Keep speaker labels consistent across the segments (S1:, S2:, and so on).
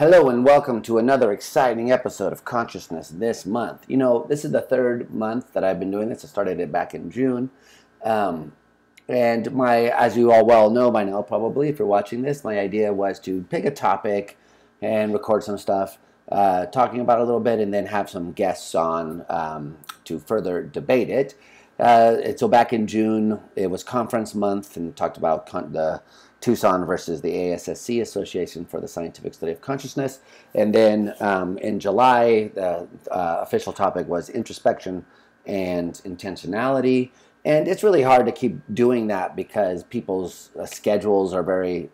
S1: Hello and welcome to another exciting episode of Consciousness this month. You know, this is the third month that I've been doing this. I started it back in June. Um, and my, as you all well know by now, probably, if you're watching this, my idea was to pick a topic and record some stuff, uh, talking about a little bit, and then have some guests on um, to further debate it. Uh, so back in June, it was conference month and talked about the Tucson versus the ASSC Association for the Scientific Study of Consciousness. And then um, in July, the uh, official topic was introspection and intentionality. And it's really hard to keep doing that because people's uh, schedules are very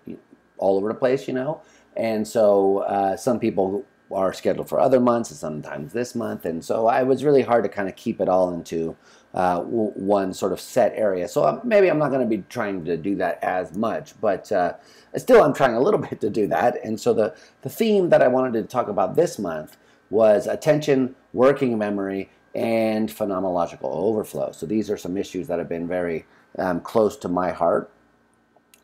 S1: all over the place, you know. And so uh, some people are scheduled for other months and sometimes this month. And so I was really hard to kind of keep it all into uh, one sort of set area. So um, maybe I'm not going to be trying to do that as much, but uh, still I'm trying a little bit to do that. And so the, the theme that I wanted to talk about this month was attention, working memory, and phenomenological overflow. So these are some issues that have been very um, close to my heart.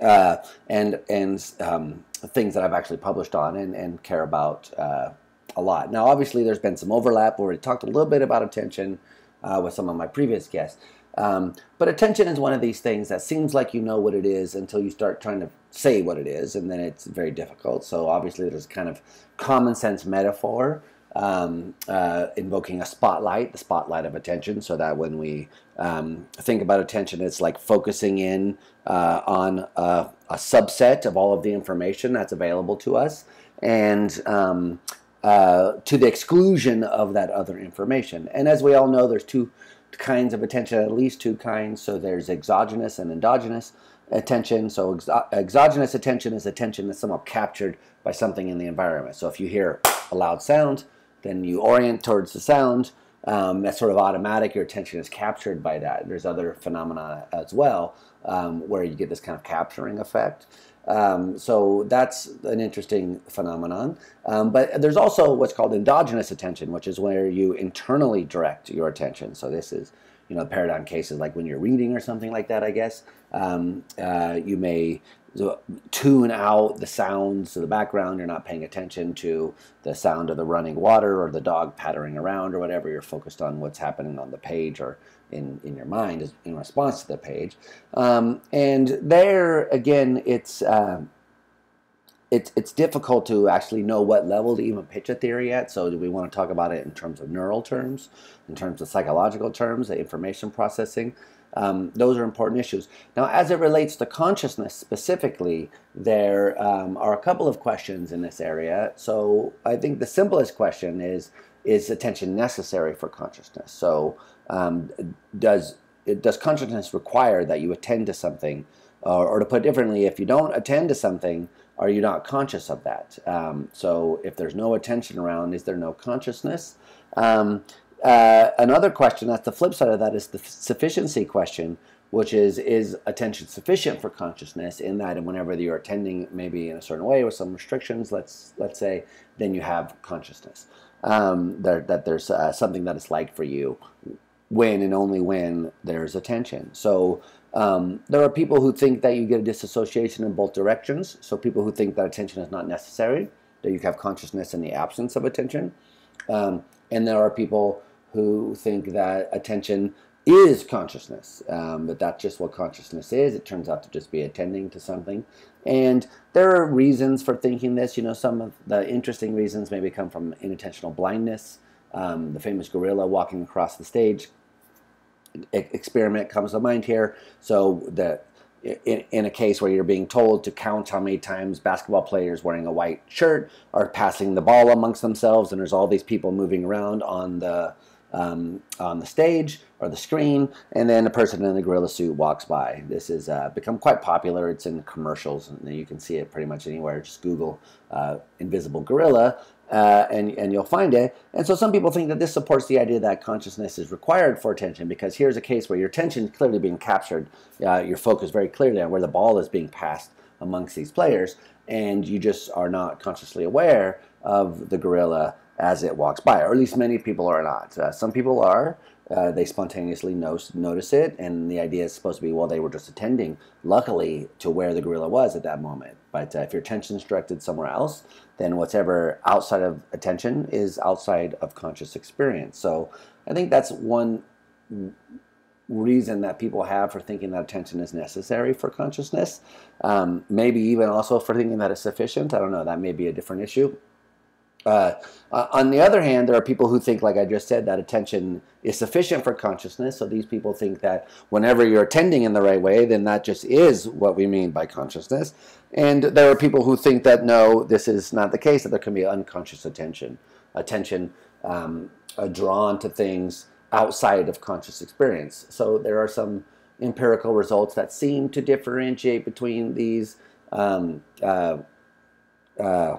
S1: Uh, and and um, things that I've actually published on and, and care about uh, a lot. Now, obviously, there's been some overlap. We already talked a little bit about attention uh, with some of my previous guests. Um, but attention is one of these things that seems like you know what it is until you start trying to say what it is, and then it's very difficult. So obviously, there's kind of common sense metaphor um, uh, invoking a spotlight, the spotlight of attention, so that when we um, think about attention, it's like focusing in uh, on a, a, subset of all of the information that's available to us, and um, uh, to the exclusion of that other information. And as we all know, there's two kinds of attention, at least two kinds. So there's exogenous and endogenous attention. So exo exogenous attention is attention that's somehow captured by something in the environment. So if you hear a loud sound, then you orient towards the sound. Um, that's sort of automatic. Your attention is captured by that. There's other phenomena as well um, where you get this kind of capturing effect. Um, so that's an interesting phenomenon. Um, but there's also what's called endogenous attention, which is where you internally direct your attention. So this is, you know, paradigm cases like when you're reading or something like that, I guess. Um, uh, you may tune out the sounds of the background. You're not paying attention to the sound of the running water or the dog pattering around or whatever. You're focused on what's happening on the page or in, in your mind in response to the page. Um, and there, again, it's, uh, it's, it's difficult to actually know what level to even pitch a theory at. So do we want to talk about it in terms of neural terms, in terms of psychological terms, the information processing? Um, those are important issues. Now, as it relates to consciousness specifically, there um, are a couple of questions in this area. So I think the simplest question is, is attention necessary for consciousness? So um, does, does consciousness require that you attend to something? Or, or, to put differently, if you don't attend to something, are you not conscious of that? Um, so if there's no attention around, is there no consciousness? Um, uh, another question, that's the flip side of that, is the sufficiency question, which is, is attention sufficient for consciousness in that and whenever you're attending maybe in a certain way with some restrictions, let's, let's say, then you have consciousness. Um, there, that there's uh, something that is like for you when and only when there's attention. So um, there are people who think that you get a disassociation in both directions. So people who think that attention is not necessary, that you have consciousness in the absence of attention. Um, and there are people who think that attention is consciousness, um, but that's just what consciousness is. It turns out to just be attending to something. And there are reasons for thinking this. You know, some of the interesting reasons maybe come from inattentional blindness. Um, the famous gorilla walking across the stage experiment comes to mind here. So the in, in, a case where you're being told to count how many times basketball players wearing a white shirt are passing the ball amongst themselves, and there's all these people moving around on the um, on the stage or the screen, and then a person in a gorilla suit walks by. This has uh, become quite popular. It's in commercials, and you can see it pretty much anywhere. Just Google uh, invisible gorilla, uh, and, and you'll find it. And so some people think that this supports the idea that consciousness is required for attention because here's a case where your attention is clearly being captured, uh, your focus very clearly on where the ball is being passed amongst these players, and you just are not consciously aware of the gorilla as it walks by, or at least many people are not. Uh, some people are, uh, they spontaneously notice, notice it, and the idea is supposed to be, well, they were just attending, luckily, to where the gorilla was at that moment. But uh, if your attention is directed somewhere else, then whatever outside of attention is outside of conscious experience. So I think that's one reason that people have for thinking that attention is necessary for consciousness. Um, maybe even also for thinking that it's sufficient. I don't know. That may be a different issue. Uh, uh, on the other hand, there are people who think, like I just said, that attention is sufficient for consciousness. So these people think that whenever you're attending in the right way, then that just is what we mean by consciousness. And there are people who think that no, this is not the case, that there can be unconscious attention, attention um, uh, drawn to things outside of conscious experience. So there are some empirical results that seem to differentiate between these. Um, uh, uh,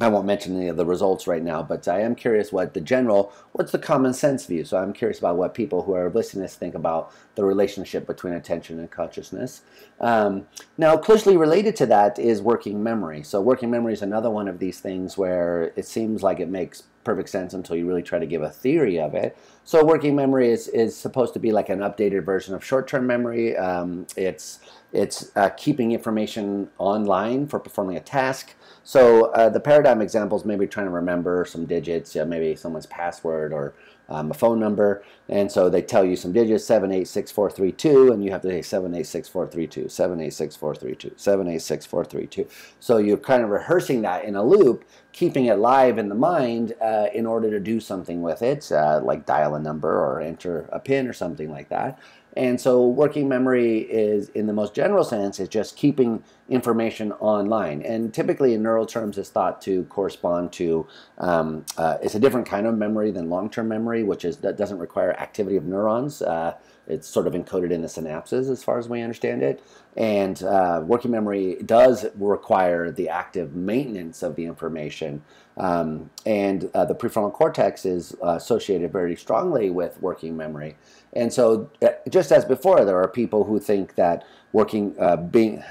S1: I won't mention any of the results right now, but I am curious what the general, what's the common sense view? So I'm curious about what people who are listening to this think about the relationship between attention and consciousness. Um, now, closely related to that is working memory. So working memory is another one of these things where it seems like it makes perfect sense until you really try to give a theory of it. So working memory is, is supposed to be like an updated version of short-term memory. Um, it's it's uh, keeping information online for performing a task. So uh, the paradigm examples maybe trying to remember some digits, yeah, maybe someone's password or um, a phone number, and so they tell you some digits, 786432, and you have to say 786432, 786432, 786432. So you're kind of rehearsing that in a loop, keeping it live in the mind uh, in order to do something with it, uh, like dial a number or enter a pin or something like that. And so working memory is, in the most general sense, is just keeping information online. And typically in neural terms is thought to correspond to, um, uh, it's a different kind of memory than long-term memory, which is that doesn't require activity of neurons. Uh, it's sort of encoded in the synapses as far as we understand it. And uh, working memory does require the active maintenance of the information. Um, and uh, the prefrontal cortex is associated very strongly with working memory. And so, uh, just as before, there are people who think that working, uh, being,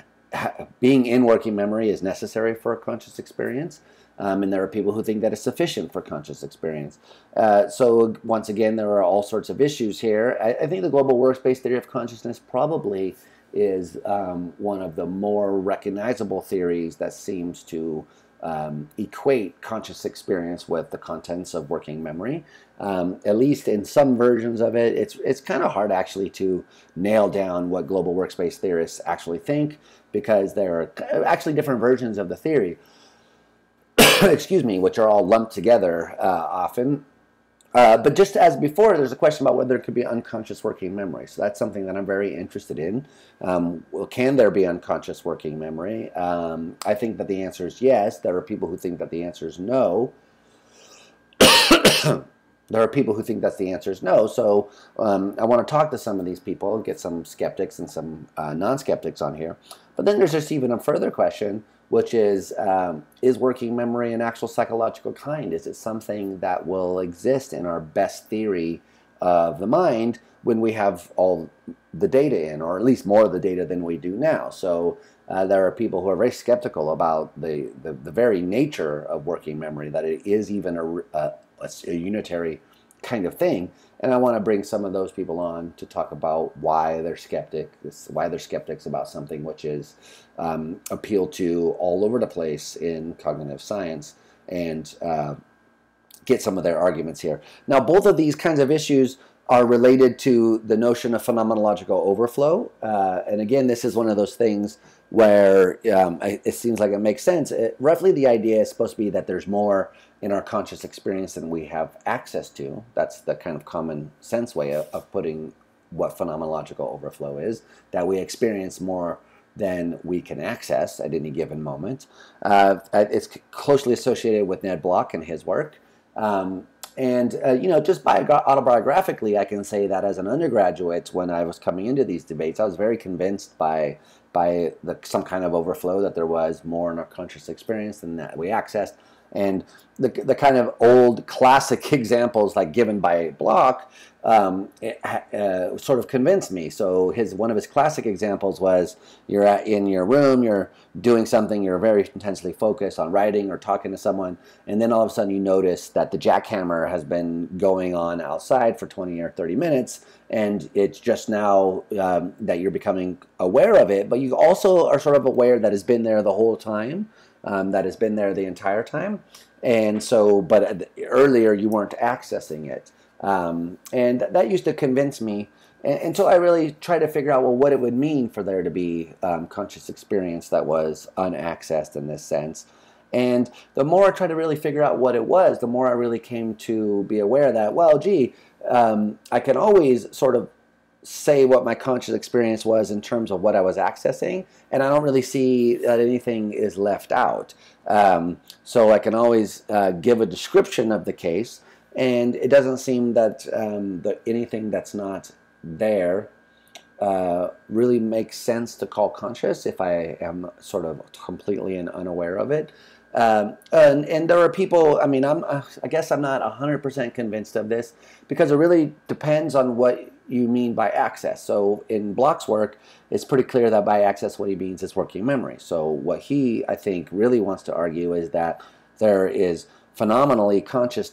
S1: being in working memory is necessary for a conscious experience. Um, and there are people who think that is sufficient for conscious experience. Uh, so once again, there are all sorts of issues here. I, I think the global workspace theory of consciousness probably is um, one of the more recognizable theories that seems to um, equate conscious experience with the contents of working memory. Um, at least in some versions of it, it's it's kind of hard actually to nail down what global workspace theorists actually think because there are actually different versions of the theory. excuse me, which are all lumped together uh, often. Uh, but just as before, there's a question about whether there could be unconscious working memory. So that's something that I'm very interested in. Um, well, can there be unconscious working memory? Um, I think that the answer is yes. There are people who think that the answer is no. there are people who think that the answer is no. So um, I want to talk to some of these people, get some skeptics and some uh, non-skeptics on here. But then there's just even a further question which is um, is working memory an actual psychological kind? Is it something that will exist in our best theory of the mind when we have all the data in, or at least more of the data than we do now? So uh, there are people who are very skeptical about the, the, the, very nature of working memory, that it is even a, a, a unitary kind of thing. And I want to bring some of those people on to talk about why they're skeptic, why they're skeptics about something which is um, appealed to all over the place in cognitive science, and uh, get some of their arguments here. Now, both of these kinds of issues are related to the notion of phenomenological overflow. Uh, and again, this is one of those things where um, it seems like it makes sense. It, roughly, the idea is supposed to be that there's more in our conscious experience than we have access to. That's the kind of common sense way of, of putting what phenomenological overflow is, that we experience more than we can access at any given moment. Uh, it's closely associated with Ned Block and his work. Um, and, uh, you know, just by autobiographically, I can say that as an undergraduate, when I was coming into these debates, I was very convinced by, by the, some kind of overflow that there was more in our conscious experience than that we accessed. And the, the kind of old classic examples like given by Block um, uh, sort of convinced me. So his one of his classic examples was you're at, in your room, you're doing something, you're very intensely focused on writing or talking to someone, and then all of a sudden you notice that the jackhammer has been going on outside for 20 or 30 minutes, and it's just now um, that you're becoming aware of it, but you also are sort of aware that it's been there the whole time, um, that has been there the entire time. And so, but earlier you weren't accessing it. Um, and that used to convince me and until I really tried to figure out well what it would mean for there to be um, conscious experience that was unaccessed in this sense. And the more I tried to really figure out what it was, the more I really came to be aware that well, gee, um, I can always sort of say what my conscious experience was in terms of what I was accessing, and I don't really see that anything is left out. Um, so I can always uh, give a description of the case, and it doesn't seem that, um, anything that's not there uh, really makes sense to call conscious if I am sort of completely and unaware of it. Um, and, and, there are people, I mean, I'm, uh, I guess I'm not 100% convinced of this because it really depends on what you mean by access. So in Block's work, it's pretty clear that by access, what he means is working memory. So what he, I think, really wants to argue is that there is phenomenally conscious,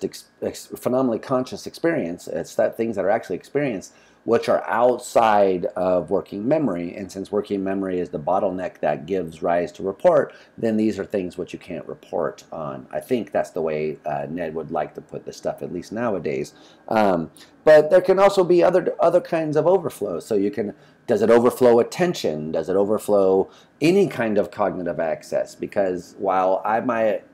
S1: phenomenally conscious experience. It's that things that are actually experienced which are outside of working memory. And since working memory is the bottleneck that gives rise to report, then these are things which you can't report on. I think that's the way uh, Ned would like to put this stuff, at least nowadays. Um, but there can also be other other kinds of overflow. So you can does it overflow attention? Does it overflow any kind of cognitive access? Because while I might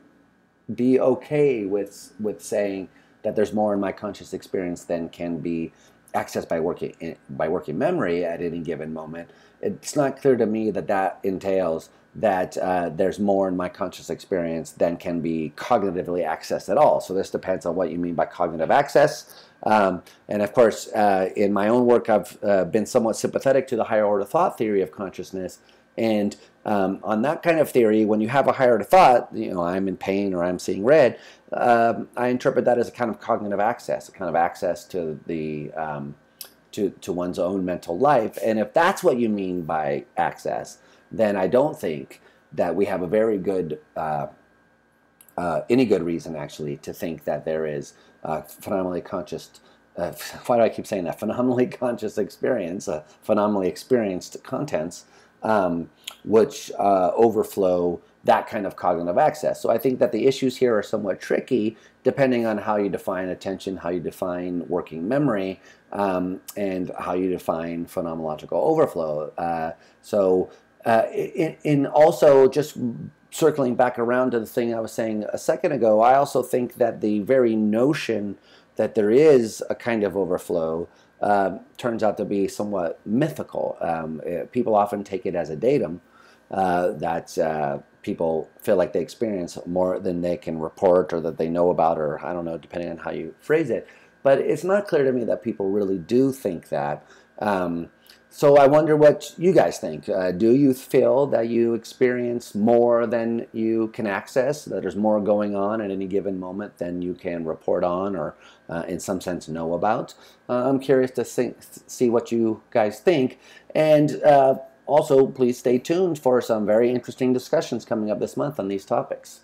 S1: be okay with with saying that there's more in my conscious experience than can be accessed by working in, by working memory at any given moment, it's not clear to me that that entails that uh, there's more in my conscious experience than can be cognitively accessed at all. So this depends on what you mean by cognitive access. Um, and of course, uh, in my own work, I've uh, been somewhat sympathetic to the higher order thought theory of consciousness. And um, on that kind of theory, when you have a higher thought, you know, I'm in pain or I'm seeing red, um, I interpret that as a kind of cognitive access, a kind of access to the um, to to one's own mental life. And if that's what you mean by access, then I don't think that we have a very good uh, uh, any good reason actually to think that there is uh, phenomenally conscious. Uh, why do I keep saying that? Phenomenally conscious experience, phenomenally experienced contents, um, which uh, overflow that kind of cognitive access. So I think that the issues here are somewhat tricky depending on how you define attention, how you define working memory, um, and how you define phenomenological overflow. Uh, so uh, in, in, also just circling back around to the thing I was saying a second ago, I also think that the very notion that there is a kind of overflow uh, turns out to be somewhat mythical. Um, it, eh, people often take it as a datum uh, that uh, people feel like they experience more than they can report or that they know about, or I don't know, depending on how you phrase it. But it's not clear to me that people really do think that. Um, so I wonder what you guys think. Uh, do you feel that you experience more than you can access, that there's more going on at any given moment than you can report on or uh, in some sense know about? Uh, I'm curious to think, see what you guys think. And uh, also, please stay tuned for some very interesting discussions coming up this month on these topics.